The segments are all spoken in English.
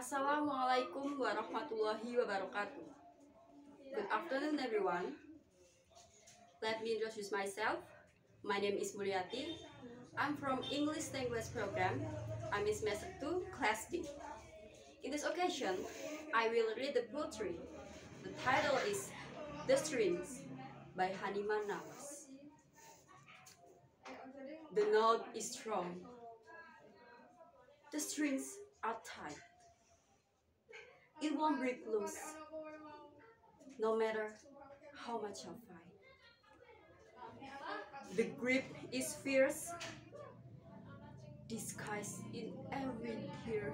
Assalamualaikum warahmatullahi wabarakatuh. Good afternoon, everyone. Let me introduce myself. My name is Mulyati. I'm from English language program. I'm in semester 2, class D. In this occasion, I will read the poetry. The title is The Strings by Hanima Nawaz. The note is strong. The strings are tight. It won't break loose, no matter how much I fight. The grip is fierce, disguised in every tear.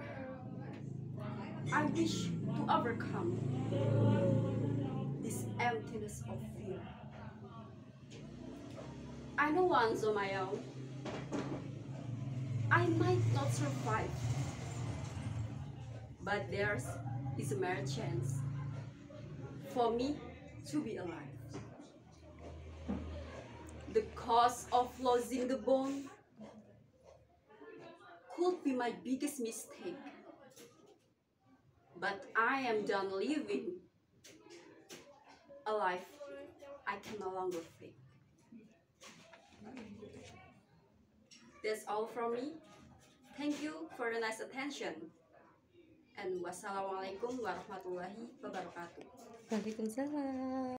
I wish to overcome this emptiness of fear. I know once on my own, I might not survive, but there's is a mere chance for me to be alive. The cause of losing the bone could be my biggest mistake, but I am done living a life I can no longer fake. That's all from me. Thank you for the nice attention. And wassalamualaikum warahmatullahi wabarakatuh. Waalaikumsalam.